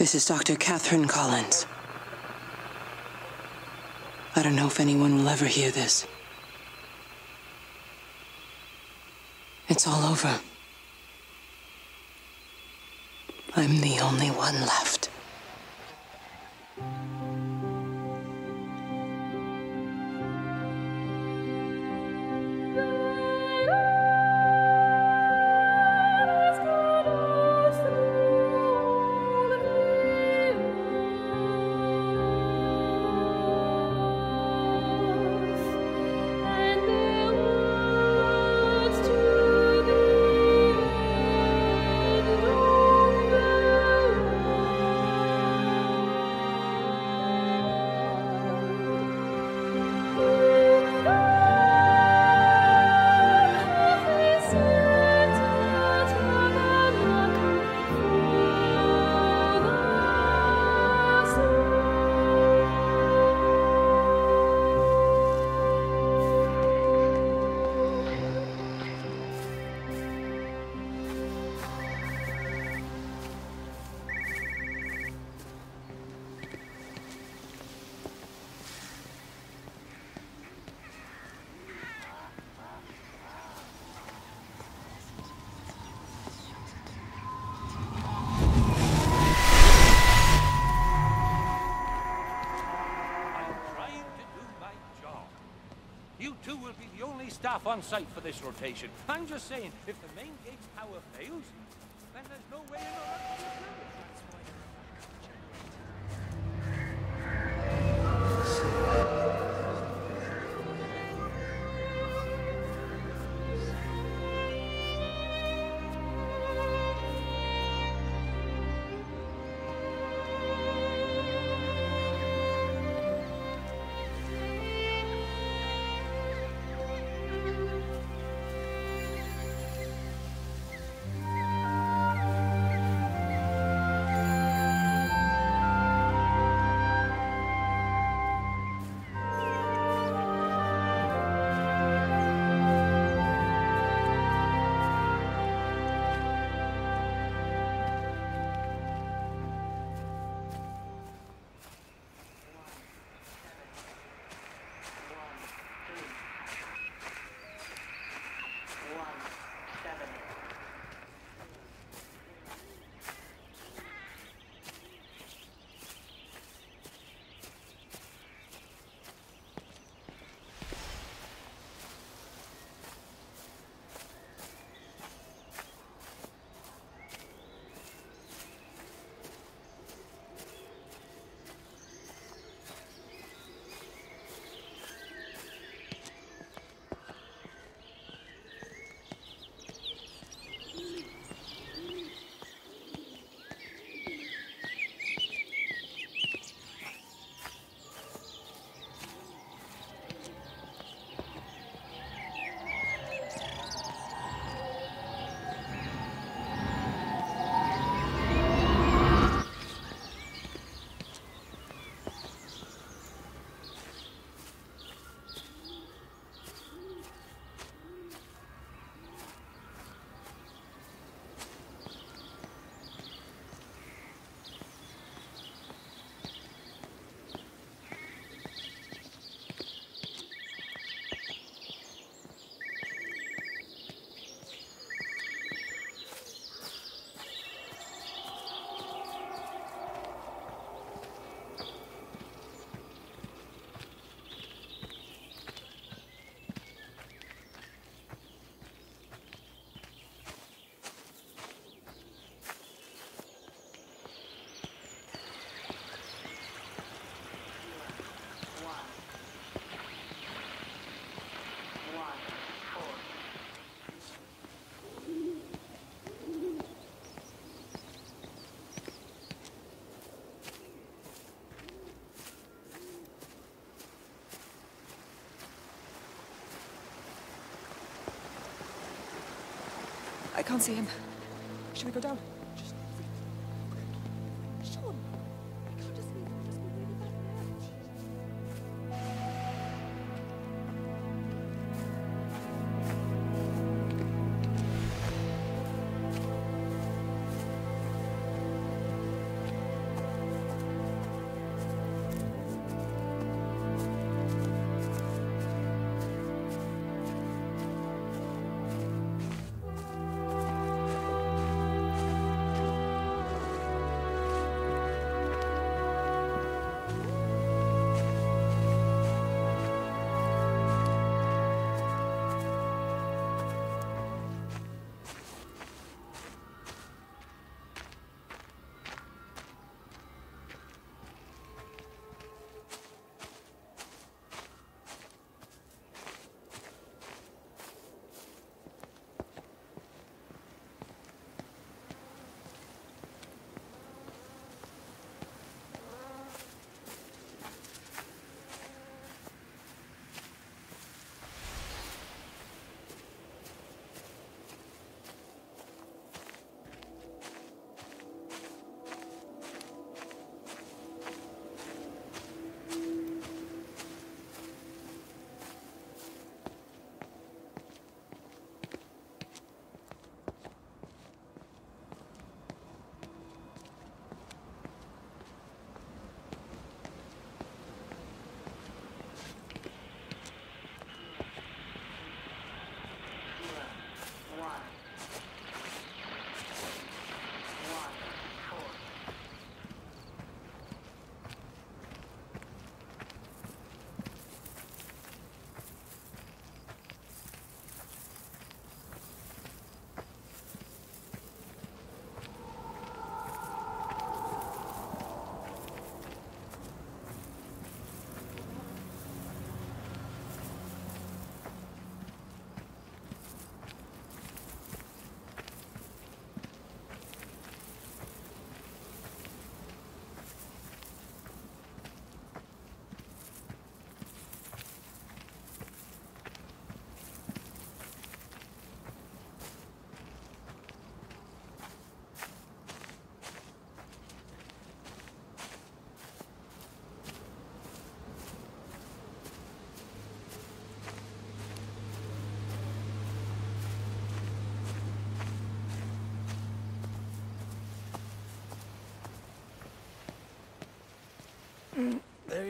This is Dr. Catherine Collins. I don't know if anyone will ever hear this. It's all over. I'm the only one left. 2 will be the only staff on site for this rotation. I'm just saying, if the main gate's power fails, then there's no way in another possibility. I can't see him. Should we go down?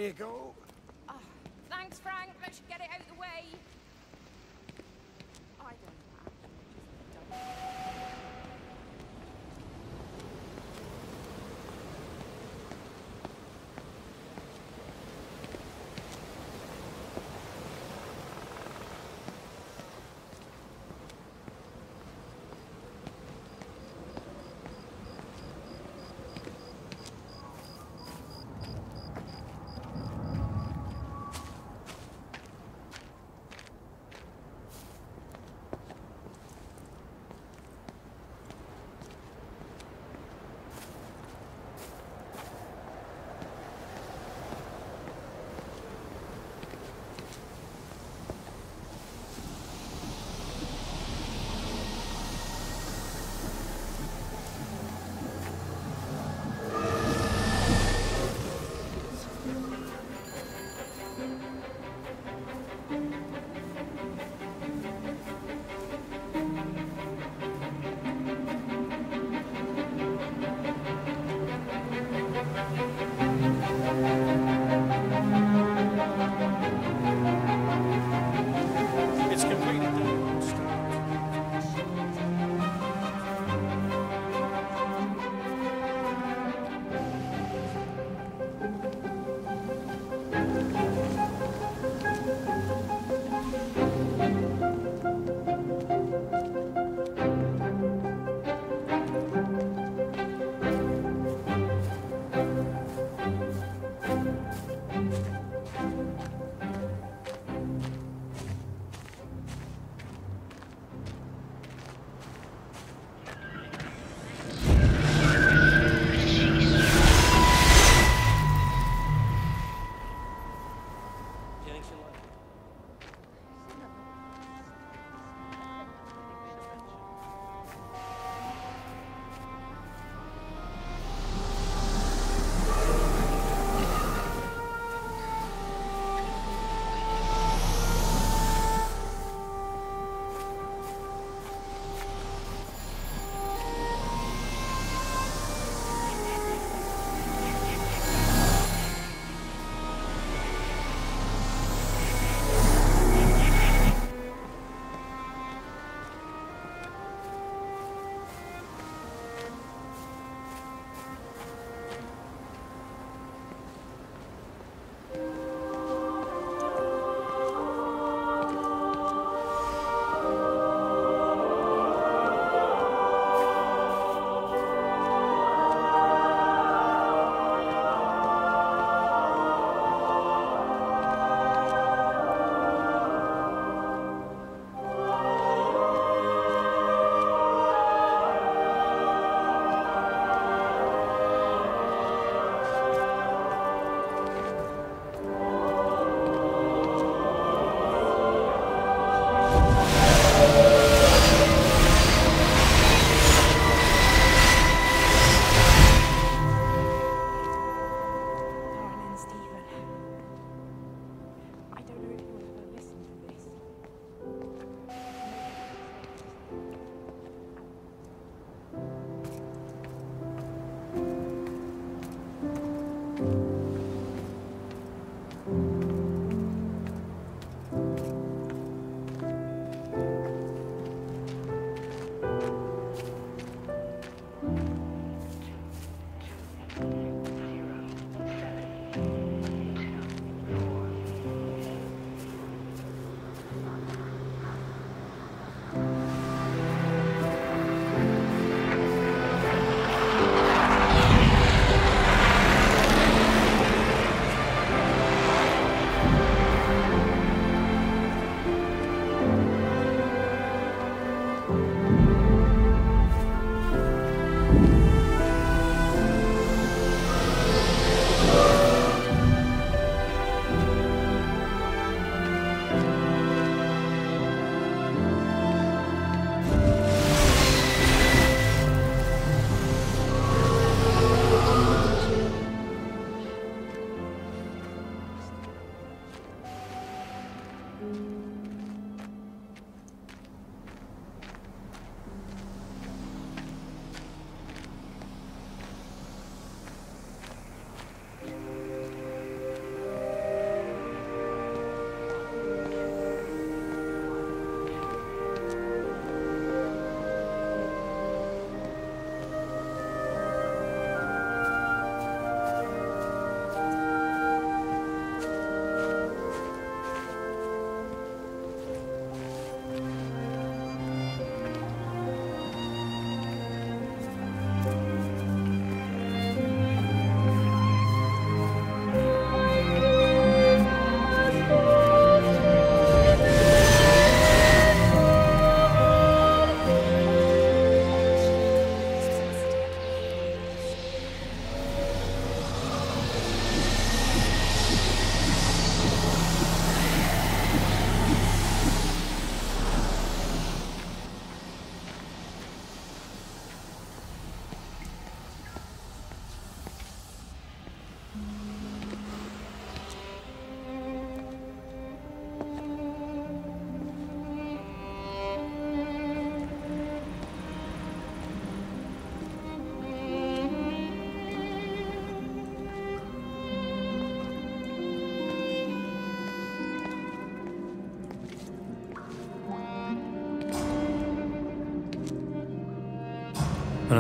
You go. Ah, thanks, Frank. Let's get it out of the way.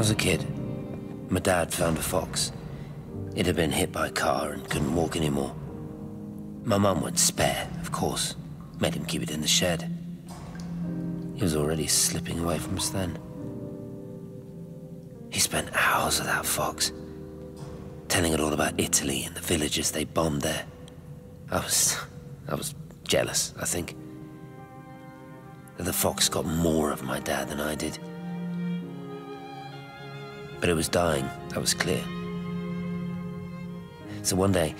Was a kid, my dad found a fox. It had been hit by a car and couldn't walk anymore. My mum went spare, of course, made him keep it in the shed. He was already slipping away from us then. He spent hours with that fox, telling it all about Italy and the villages they bombed there. I was. I was jealous, I think. The fox got more of my dad than I did. But it was dying, that was clear. So one day,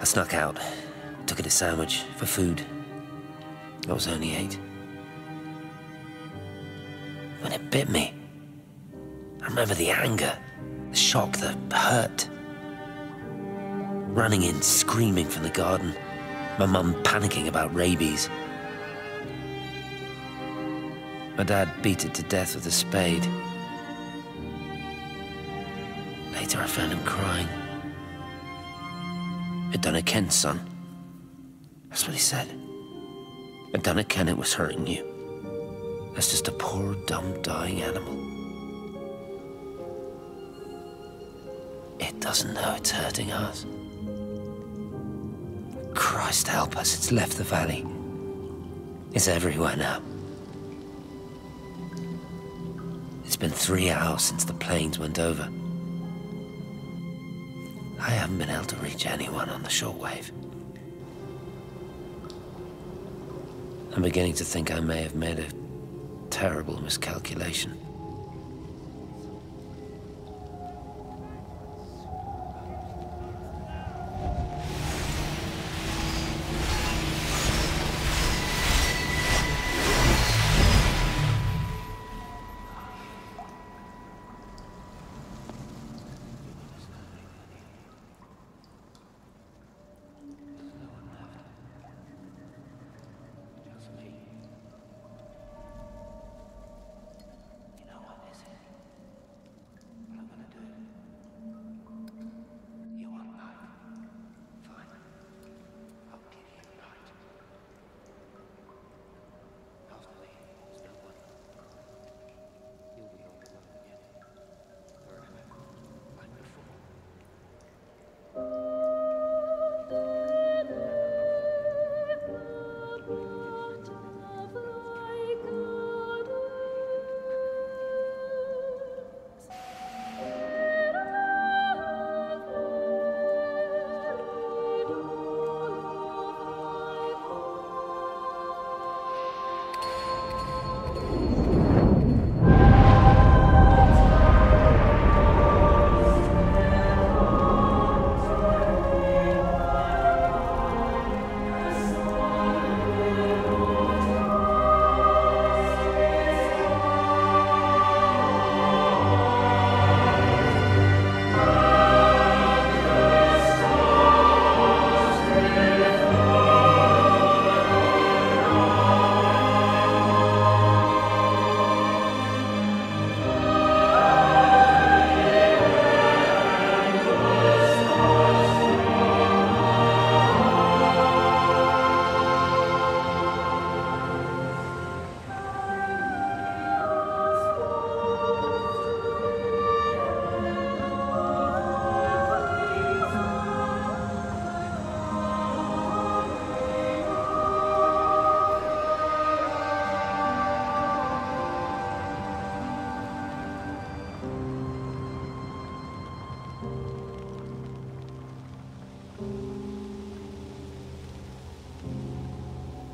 I snuck out, took it a sandwich for food. I was only eight. When it bit me, I remember the anger, the shock, the hurt. Running in, screaming from the garden, my mum panicking about rabies. My dad beat it to death with a spade. Crying. I'd done it, Ken's son. That's what he said. I'd done it, Ken, it was hurting you. That's just a poor, dumb, dying animal. It doesn't know it's hurting us. Christ help us, it's left the valley. It's everywhere now. It's been three hours since the planes went over. I haven't been able to reach anyone on the shortwave. I'm beginning to think I may have made a terrible miscalculation.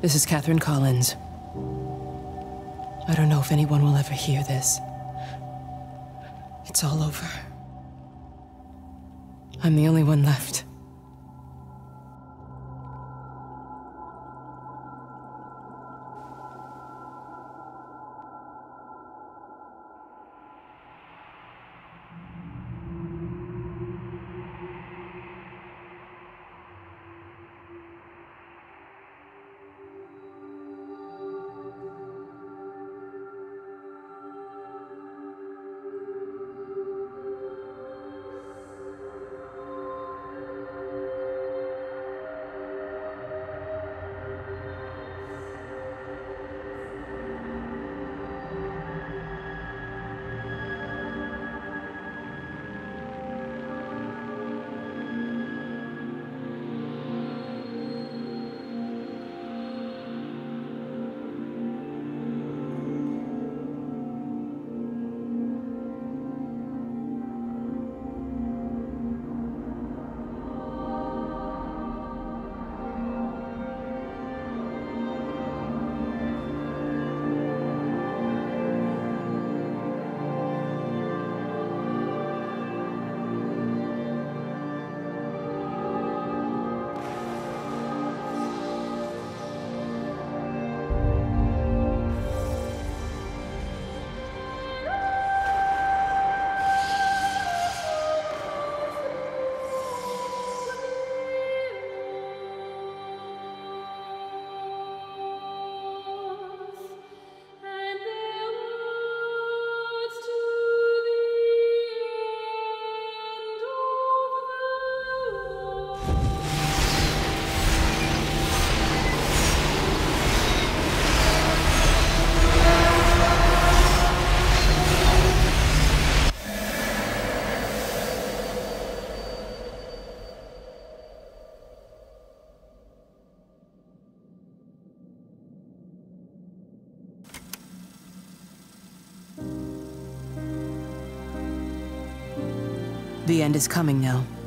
This is Catherine Collins. I don't know if anyone will ever hear this. It's all over. I'm the only one left. End is coming now.